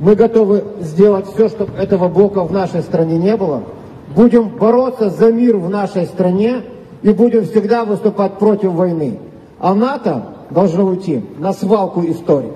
Мы готовы сделать все, чтобы этого блока в нашей стране не было. Будем бороться за мир в нашей стране и будем всегда выступать против войны. А НАТО должно уйти на свалку истории.